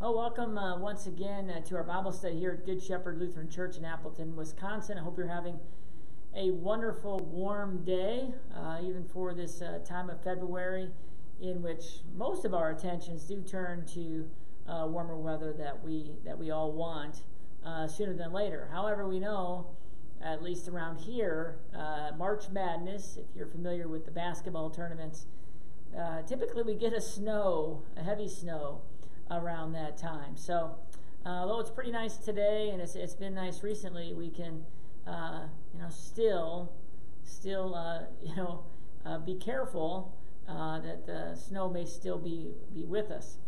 Well, welcome uh, once again uh, to our Bible study here at Good Shepherd Lutheran Church in Appleton, Wisconsin. I hope you're having a wonderful, warm day, uh, even for this uh, time of February, in which most of our attentions do turn to uh, warmer weather that we that we all want uh, sooner than later. However, we know, at least around here, March Madness. If you're familiar with the basketball tournaments, typically we get a snow, a heavy snow around that time. So, uh, although it's pretty nice today and it's, it's been nice recently, we can, uh, you know, still, still, uh, you know, uh, be careful uh, that the snow may still be, be with us.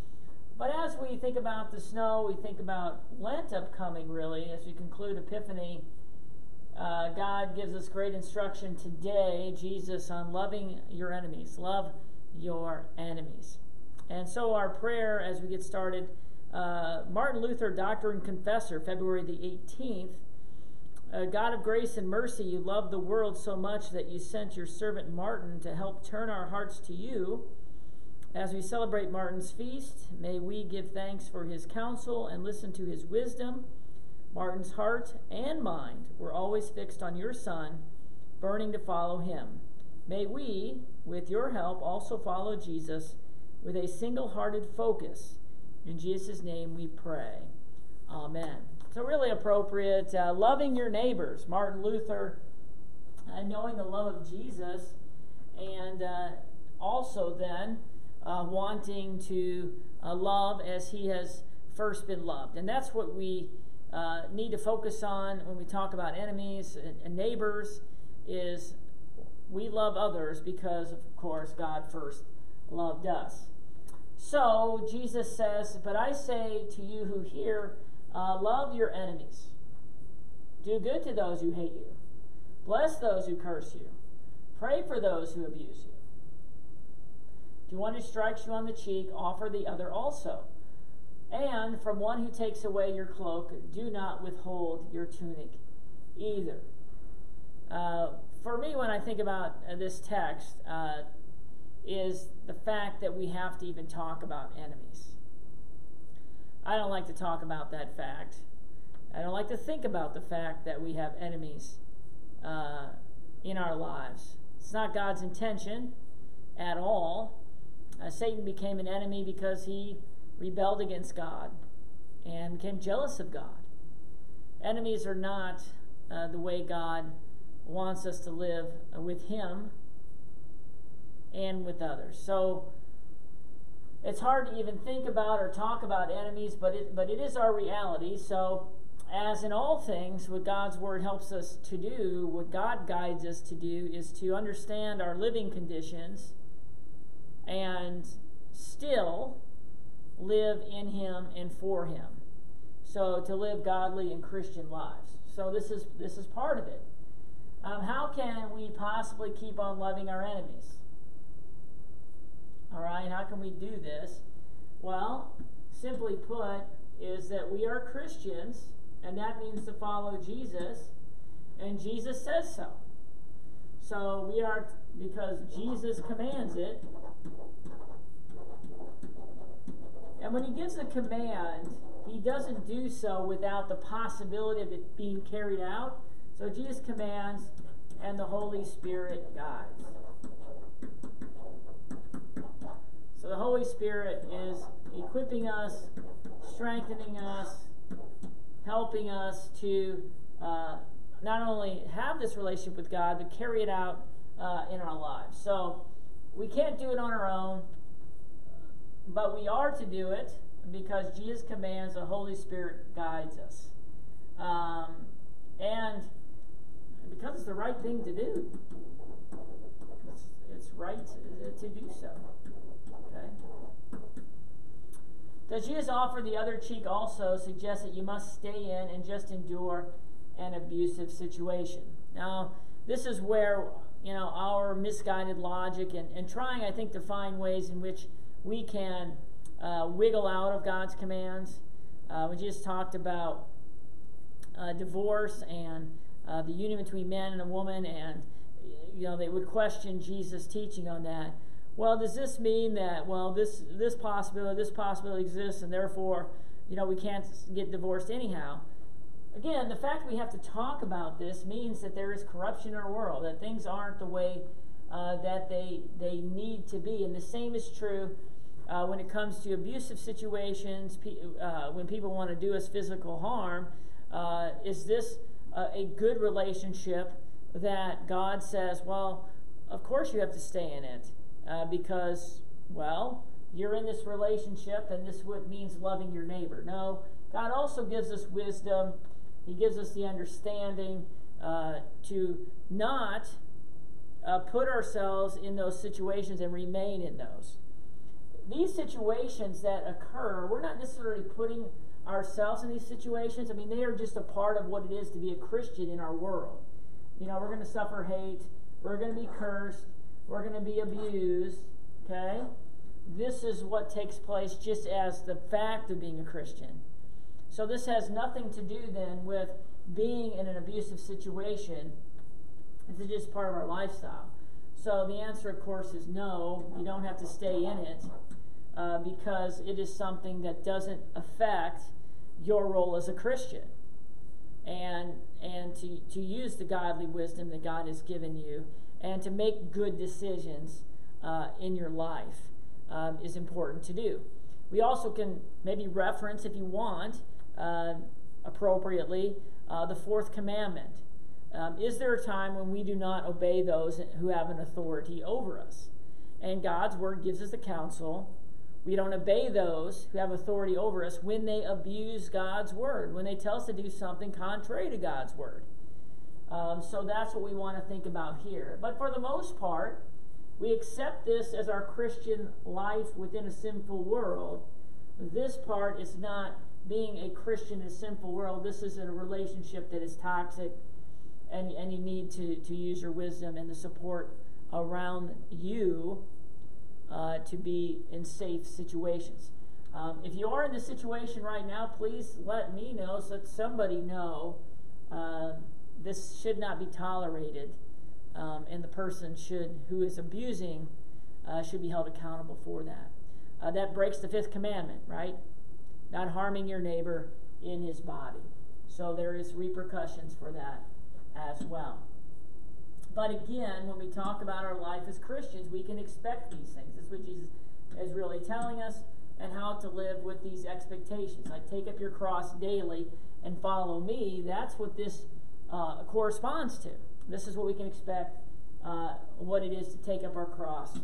But as we think about the snow, we think about Lent upcoming, really, as we conclude Epiphany. Uh, God gives us great instruction today, Jesus, on loving your enemies. Love your enemies. And so, our prayer as we get started uh, Martin Luther, Doctor and Confessor, February the 18th. Uh, God of grace and mercy, you loved the world so much that you sent your servant Martin to help turn our hearts to you. As we celebrate Martin's feast, may we give thanks for his counsel and listen to his wisdom. Martin's heart and mind were always fixed on your Son, burning to follow him. May we, with your help, also follow Jesus with a single hearted focus. In Jesus' name we pray. Amen. So, really appropriate. Uh, loving your neighbors. Martin Luther, uh, knowing the love of Jesus, and uh, also then uh, wanting to uh, love as he has first been loved. And that's what we uh, need to focus on when we talk about enemies and, and neighbors is we love others because, of course, God first loved us. So Jesus says, But I say to you who hear, uh, love your enemies. Do good to those who hate you. Bless those who curse you. Pray for those who abuse you. To one who strikes you on the cheek, offer the other also. And from one who takes away your cloak, do not withhold your tunic either. Uh, for me, when I think about uh, this text, uh, is the fact that we have to even talk about enemies. I don't like to talk about that fact. I don't like to think about the fact that we have enemies uh, in our lives. It's not God's intention at all. Uh, Satan became an enemy because he rebelled against God and became jealous of God. Enemies are not uh, the way God wants us to live uh, with Him and with others. So it's hard to even think about or talk about enemies, but it, but it is our reality. So, as in all things, what God's Word helps us to do, what God guides us to do, is to understand our living conditions and still live in Him and for Him. So, to live godly and Christian lives. So, this is, this is part of it. Um, how can we possibly keep on loving our enemies? All right, how can we do this? Well, simply put, is that we are Christians, and that means to follow Jesus, and Jesus says so. So we are, because Jesus commands it. And when he gives a command, he doesn't do so without the possibility of it being carried out. So Jesus commands, and the Holy Spirit guides. So the Holy Spirit is equipping us, strengthening us, helping us to uh, not only have this relationship with God, but carry it out uh, in our lives. So we can't do it on our own, but we are to do it because Jesus commands, the Holy Spirit guides us. Um, and because it's the right thing to do, it's, it's right to, to do so. Does Jesus offer the other cheek also suggest that you must stay in and just endure an abusive situation? Now, this is where, you know, our misguided logic and, and trying, I think, to find ways in which we can uh, wiggle out of God's commands. Uh, we just talked about uh, divorce and uh, the union between man and a woman, and, you know, they would question Jesus' teaching on that. Well, does this mean that well this this possibility this possibility exists and therefore you know we can't get divorced anyhow? Again, the fact we have to talk about this means that there is corruption in our world, that things aren't the way uh, that they they need to be, and the same is true uh, when it comes to abusive situations. Uh, when people want to do us physical harm, uh, is this a good relationship that God says, well, of course you have to stay in it uh, because, well, you're in this relationship and this what means loving your neighbor. No, God also gives us wisdom. He gives us the understanding uh, to not uh, put ourselves in those situations and remain in those. These situations that occur, we're not necessarily putting ourselves in these situations. I mean, they are just a part of what it is to be a Christian in our world. You know, we're going to suffer hate, we're going to be cursed, we're going to be abused, okay? This is what takes place just as the fact of being a Christian. So this has nothing to do then with being in an abusive situation. It's just part of our lifestyle. So the answer, of course, is no. You don't have to stay in it uh, because it is something that doesn't affect your role as a Christian. And and to, to use the godly wisdom that God has given you and to make good decisions uh, in your life um, is important to do. We also can maybe reference, if you want, uh, appropriately, uh, the fourth commandment. Um, is there a time when we do not obey those who have an authority over us? And God's word gives us the counsel. We don't obey those who have authority over us when they abuse God's word, when they tell us to do something contrary to God's word. Um, so that's what we want to think about here. But for the most part, we accept this as our Christian life within a sinful world. This part is not being a Christian in a sinful world. This is a relationship that is toxic, and, and you need to, to use your wisdom and the support around you uh, to be in safe situations. Um, if you are in this situation right now, please let me know so that somebody know. Uh, this should not be tolerated, um, and the person should who is abusing uh, should be held accountable for that. Uh, that breaks the fifth commandment, right? Not harming your neighbor in his body. So there is repercussions for that as well. But again, when we talk about our life as Christians, we can expect these things. That's what Jesus is really telling us, and how to live with these expectations. Like, take up your cross daily and follow me. That's what this uh, corresponds to. This is what we can expect uh, what it is to take up our cross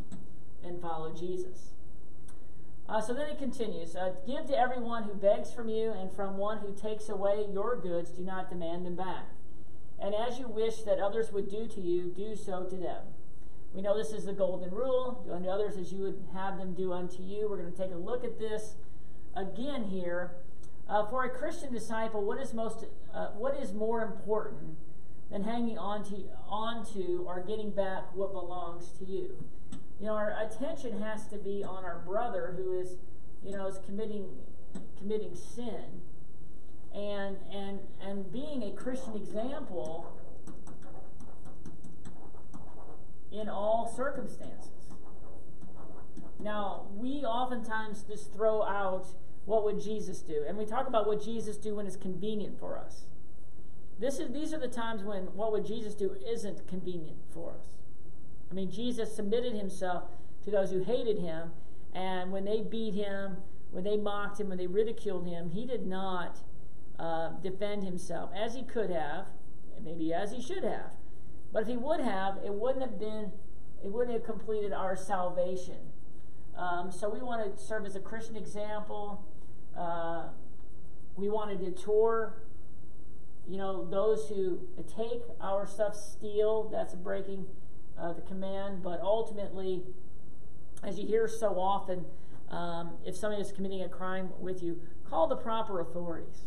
and follow Jesus. Uh, so then it continues uh, Give to everyone who begs from you, and from one who takes away your goods, do not demand them back. And as you wish that others would do to you, do so to them. We know this is the golden rule do unto others as you would have them do unto you. We're going to take a look at this again here uh, for a Christian disciple, what is most, uh, what is more important than hanging on to, onto or getting back what belongs to you? You know, our attention has to be on our brother who is, you know, is committing committing sin, and and and being a Christian example in all circumstances. Now, we oftentimes just throw out what would Jesus do? And we talk about what Jesus do when it's convenient for us. This is, these are the times when what would Jesus do isn't convenient for us. I mean, Jesus submitted himself to those who hated him, and when they beat him, when they mocked him, when they ridiculed him, he did not uh, defend himself as he could have, maybe as he should have. But if he would have, it wouldn't have been, it wouldn't have completed our salvation. Um, so we want to serve as a Christian example. Uh, we want to deter, you know, those who take our stuff, steal. That's breaking uh, the command. But ultimately, as you hear so often, um, if somebody is committing a crime with you, call the proper authorities.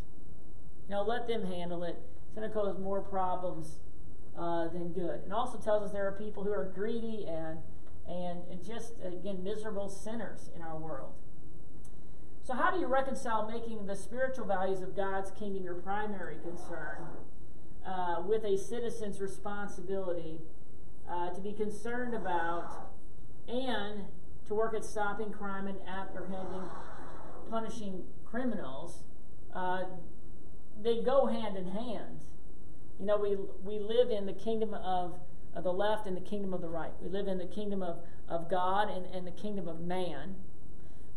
You know, let them handle it. It's going to cause more problems uh, than good. And also tells us there are people who are greedy and, and just again miserable sinners in our world. So, how do you reconcile making the spiritual values of God's kingdom your primary concern uh, with a citizen's responsibility uh, to be concerned about and to work at stopping crime and apprehending, punishing criminals, uh, they go hand in hand. You know, we, we live in the kingdom of, of the left and the kingdom of the right. We live in the kingdom of, of God and, and the kingdom of man.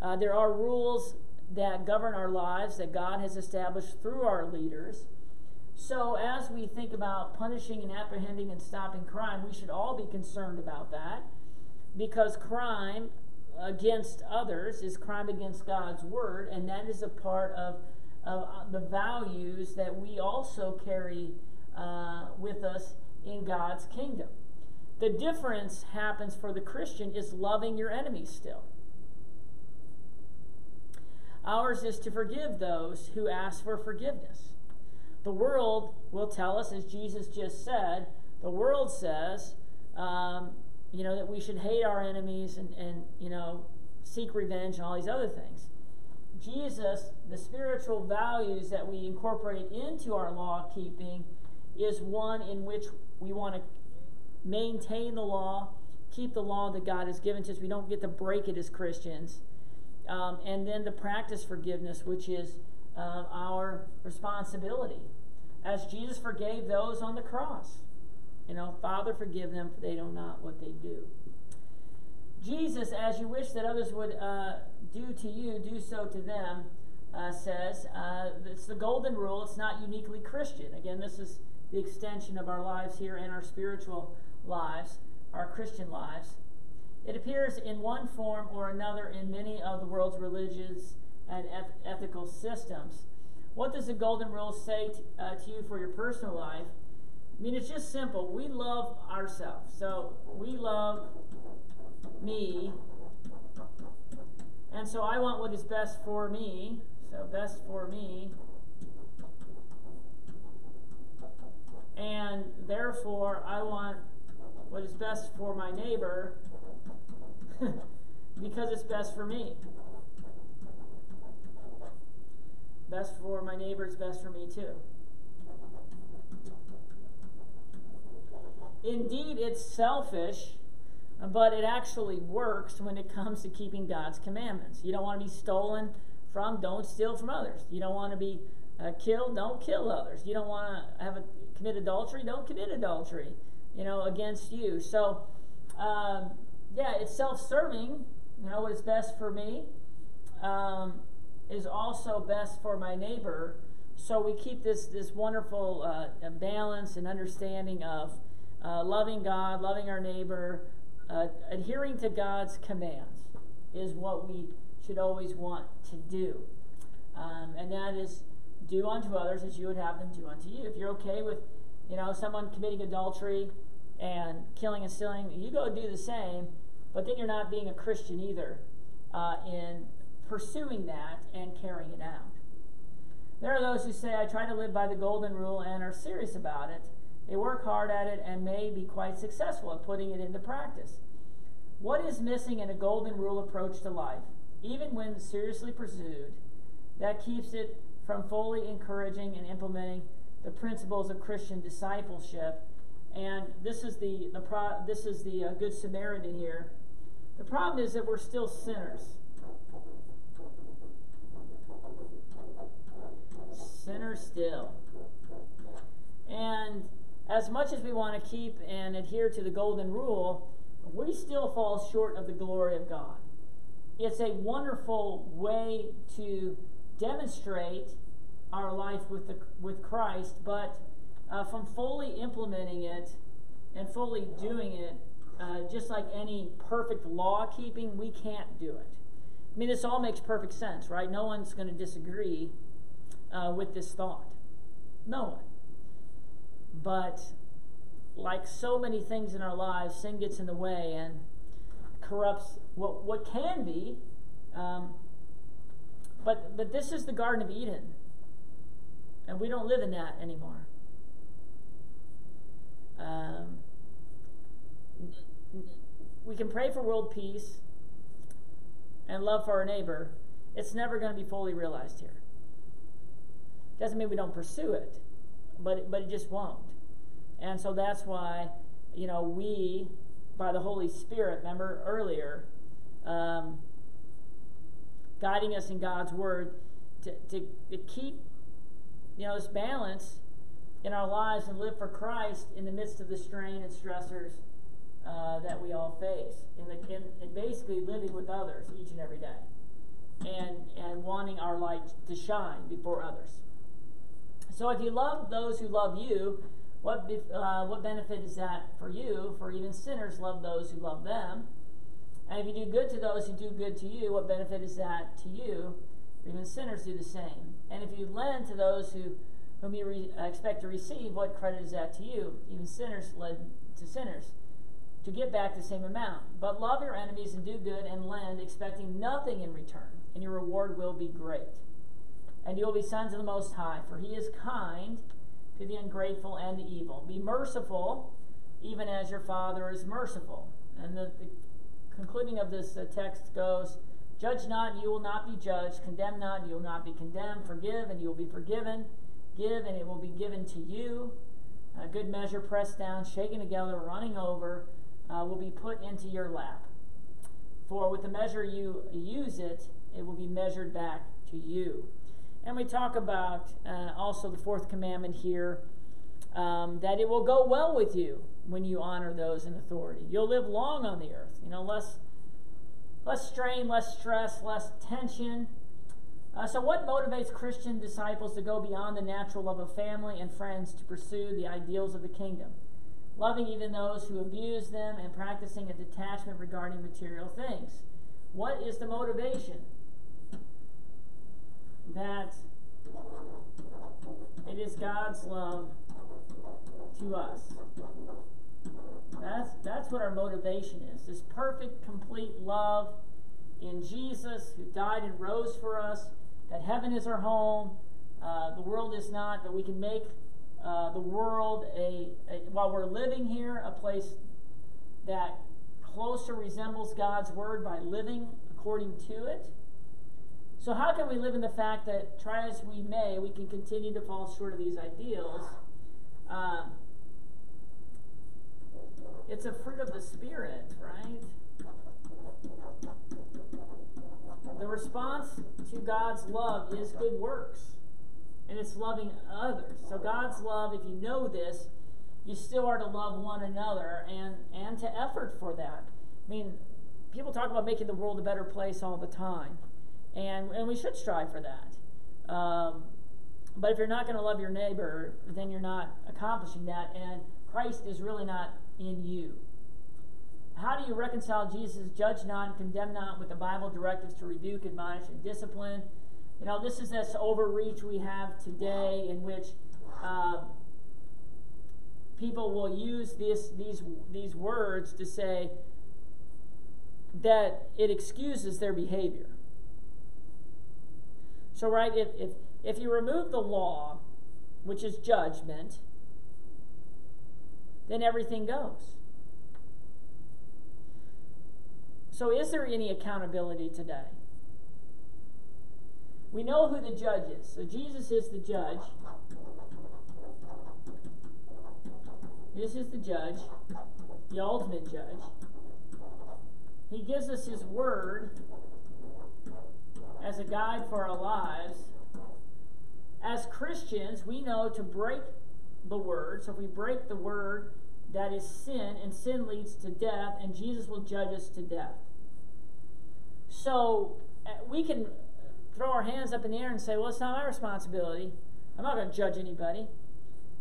Uh, there are rules that govern our lives that God has established through our leaders. So, as we think about punishing and apprehending and stopping crime, we should all be concerned about that because crime against others is crime against God's word, and that is a part of, of uh, the values that we also carry uh, with us in God's kingdom. The difference happens for the Christian is loving your enemies still. Ours is to forgive those who ask for forgiveness. The world will tell us, as Jesus just said, the world says, um, you know, that we should hate our enemies and, and, you know, seek revenge and all these other things. Jesus, the spiritual values that we incorporate into our law keeping, is one in which we want to maintain the law, keep the law that God has given to us. We don't get to break it as Christians. Um, and then to practice forgiveness, which is uh, our responsibility. As Jesus forgave those on the cross. You know, Father, forgive them, for they know not what they do. Jesus, as you wish that others would uh, do to you, do so to them, uh, says. Uh, it's the golden rule. It's not uniquely Christian. Again, this is the extension of our lives here and our spiritual lives, our Christian lives. It appears in one form or another in many of the world's religious and eth- ethical systems. What does the Golden Rule say t- uh, to you for your personal life? I mean, it's just simple. We love ourselves. So we love me. And so I want what is best for me. So, best for me. And therefore, I want what is best for my neighbor because it's best for me. Best for my neighbors, best for me too. Indeed, it's selfish, but it actually works when it comes to keeping God's commandments. You don't want to be stolen from, don't steal from others. You don't want to be uh, killed, don't kill others. You don't want to have a, commit adultery, don't commit adultery, you know, against you. So, um, yeah, it's self-serving. You know, what is best for me um, is also best for my neighbor. So we keep this this wonderful uh, balance and understanding of uh, loving God, loving our neighbor, uh, adhering to God's commands is what we should always want to do. Um, and that is do unto others as you would have them do unto you. If you're okay with, you know, someone committing adultery and killing and stealing, you go do the same, but then you're not being a Christian either uh, in pursuing that and carrying it out. There are those who say, I try to live by the golden rule and are serious about it. They work hard at it and may be quite successful at putting it into practice. What is missing in a golden rule approach to life, even when seriously pursued, that keeps it from fully encouraging and implementing the principles of Christian discipleship? And this is the, the pro, this is the uh, Good Samaritan here. The problem is that we're still sinners. Sinners still. And as much as we want to keep and adhere to the golden rule, we still fall short of the glory of God. It's a wonderful way to demonstrate our life with, the, with Christ, but uh, from fully implementing it and fully doing it, uh, just like any perfect law keeping, we can't do it. I mean, this all makes perfect sense, right? No one's going to disagree uh, with this thought. No one. But like so many things in our lives, sin gets in the way and corrupts what, what can be. Um, but, but this is the Garden of Eden. And we don't live in that anymore. Um, we can pray for world peace and love for our neighbor. It's never going to be fully realized here. Doesn't mean we don't pursue it, but, but it just won't. And so that's why, you know, we, by the Holy Spirit, remember earlier, um, guiding us in God's Word to, to, to keep you know this balance in our lives and live for Christ in the midst of the strain and stressors uh, that we all face, in, the, in, basically living with others each and every day, and and wanting our light to shine before others. So if you love those who love you, what uh, what benefit is that for you? For even sinners love those who love them. And if you do good to those who do good to you, what benefit is that to you? Even sinners do the same. And if you lend to those who whom you expect to receive, what credit is that to you? Even sinners lend to sinners to get back the same amount. But love your enemies and do good and lend, expecting nothing in return, and your reward will be great. And you will be sons of the Most High, for he is kind to the ungrateful and the evil. Be merciful, even as your Father is merciful. And the, the concluding of this uh, text goes, Judge not, and you will not be judged. Condemn not, and you will not be condemned. Forgive, and you will be forgiven. Give, and it will be given to you. A good measure, pressed down, shaken together, running over, uh, will be put into your lap. For with the measure you use it, it will be measured back to you. And we talk about uh, also the fourth commandment here um, that it will go well with you when you honor those in authority. You'll live long on the earth. You know, less less strain, less stress, less tension. Uh, so, what motivates Christian disciples to go beyond the natural love of family and friends to pursue the ideals of the kingdom? Loving even those who abuse them and practicing a detachment regarding material things. What is the motivation? That it is God's love to us. That's, that's what our motivation is this perfect, complete love in Jesus who died and rose for us, that heaven is our home, uh, the world is not, that we can make uh, the world a, a, while we're living here, a place that closer resembles God's word by living according to it. So, how can we live in the fact that, try as we may, we can continue to fall short of these ideals? Um, it's a fruit of the Spirit, right? The response to God's love is good works, and it's loving others. So, God's love, if you know this, you still are to love one another and, and to effort for that. I mean, people talk about making the world a better place all the time, and, and we should strive for that. Um, but if you're not going to love your neighbor, then you're not accomplishing that, and Christ is really not in you. How do you reconcile Jesus' judge not, condemn not with the Bible directives to rebuke, admonish, and discipline? You know, this is this overreach we have today in which uh, people will use this, these, these words to say that it excuses their behavior. So, right, if, if, if you remove the law, which is judgment, then everything goes. So, is there any accountability today? We know who the judge is. So, Jesus is the judge. This is the judge, the ultimate judge. He gives us His word as a guide for our lives. As Christians, we know to break the word. So if we break the word, that is sin, and sin leads to death, and Jesus will judge us to death. So uh, we can throw our hands up in the air and say, well, it's not my responsibility. I'm not going to judge anybody.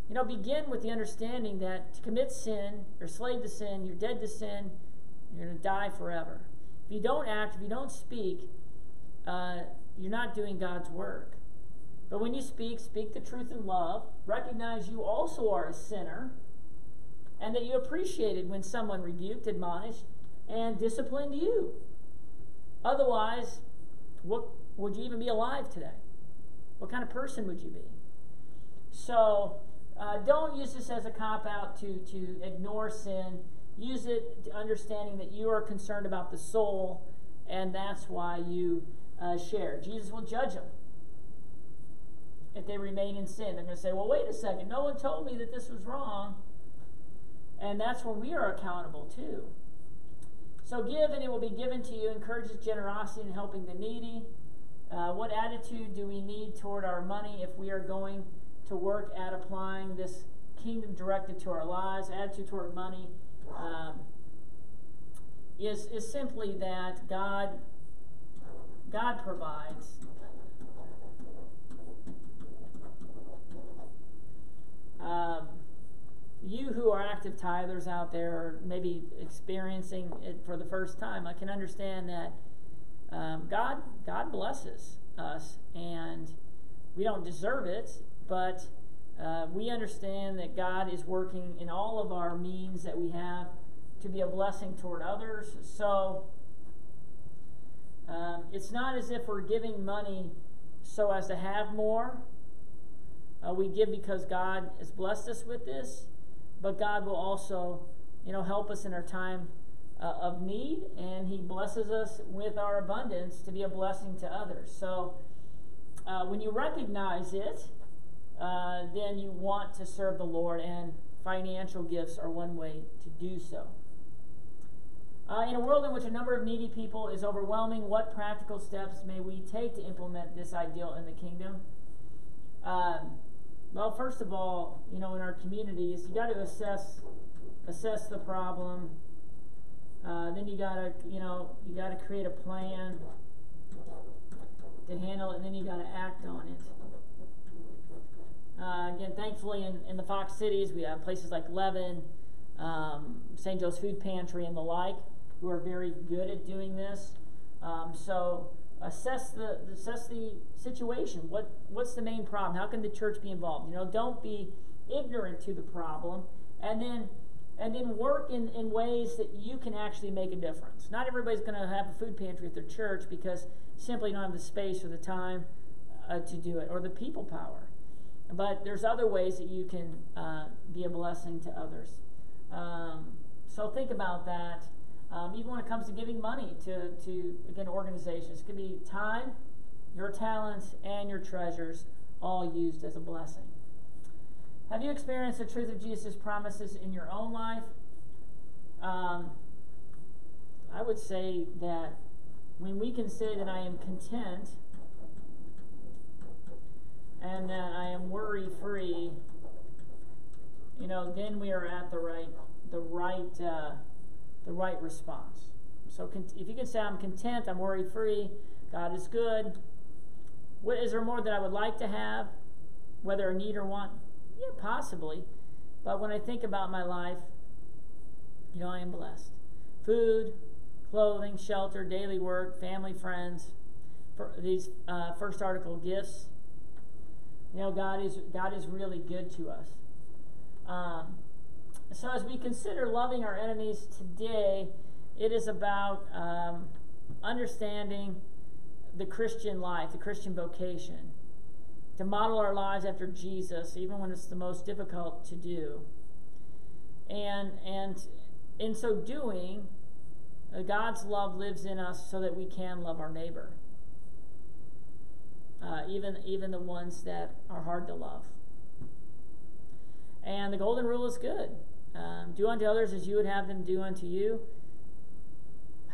You know, begin with the understanding that to commit sin, you're slave to sin, you're dead to sin, you're going to die forever. If you don't act, if you don't speak, uh, you're not doing God's work. But when you speak, speak the truth in love. Recognize you also are a sinner and that you appreciated when someone rebuked, admonished, and disciplined you. Otherwise, what would you even be alive today? What kind of person would you be? So, uh, don't use this as a cop out to, to ignore sin. Use it to understanding that you are concerned about the soul, and that's why you uh, share. Jesus will judge them if they remain in sin. They're going to say, well, wait a second. No one told me that this was wrong. And that's where we are accountable too. So give and it will be given to you. Encourages generosity and helping the needy. Uh, what attitude do we need toward our money if we are going to work at applying this kingdom directed to our lives? Attitude toward money um, is is simply that God God provides. Um, you who are active tithers out there, or maybe experiencing it for the first time, I can understand that um, God God blesses us, and we don't deserve it, but uh, we understand that God is working in all of our means that we have to be a blessing toward others. So um, it's not as if we're giving money so as to have more. Uh, we give because God has blessed us with this but God will also, you know, help us in our time uh, of need, and He blesses us with our abundance to be a blessing to others. So uh, when you recognize it, uh, then you want to serve the Lord, and financial gifts are one way to do so. Uh, in a world in which a number of needy people is overwhelming, what practical steps may we take to implement this ideal in the kingdom? Um, well, first of all, you know, in our communities, you got to assess assess the problem. Uh, then you got to, you know, you got to create a plan to handle it, and then you got to act on it. Uh, again, thankfully, in, in the Fox cities, we have places like LEAVEN, um, St. Joe's Food Pantry, and the like, who are very good at doing this. Um, so assess the assess the situation. What what's the main problem? How can the church be involved? You know, don't be ignorant to the problem, and then and then work in, in ways that you can actually make a difference. Not everybody's going to have a food pantry at their church because simply don't have the space or the time uh, to do it or the people power. But there's other ways that you can uh, be a blessing to others. Um, so think about that. Um, even when it comes to giving money to, to again, organizations, it could be time, your talents, and your treasures all used as a blessing. Have you experienced the truth of Jesus' promises in your own life? Um, I would say that when we can say that I am content and that I am worry free, you know, then we are at the right the right uh, the right response. So if you can say, I'm content, I'm worry free, God is good. What, is there more that I would like to have, whether a need or want? Yeah, possibly. But when I think about my life, you know, I am blessed. Food, clothing, shelter, daily work, family, friends, for these uh, first article gifts. You know, God is God is really good to us. Um, so, as we consider loving our enemies today, it is about um, understanding the Christian life, the Christian vocation, to model our lives after Jesus, even when it's the most difficult to do. And, and in so doing, uh, God's love lives in us so that we can love our neighbor, uh, even, even the ones that are hard to love. And the golden rule is good. Um, do unto others as you would have them do unto you.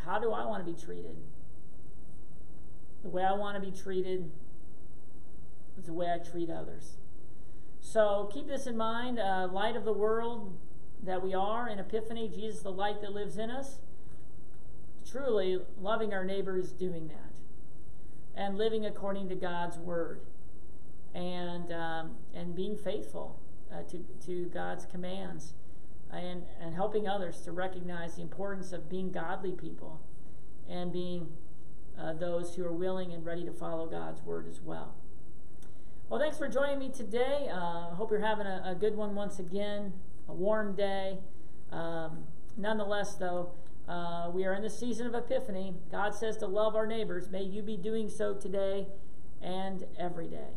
How do I want to be treated? The way I want to be treated is the way I treat others. So keep this in mind. Uh, light of the world that we are in Epiphany, Jesus, the light that lives in us. Truly, loving our neighbor is doing that and living according to God's word and, um, and being faithful uh, to, to God's commands and, and helping others to recognize the importance of being godly people and being uh, those who are willing and ready to follow God's word as well. Well, thanks for joining me today. I uh, hope you're having a, a, good one once again, a warm day. Um, nonetheless, though, uh, we are in the season of Epiphany. God says to love our neighbors. May you be doing so today and every day.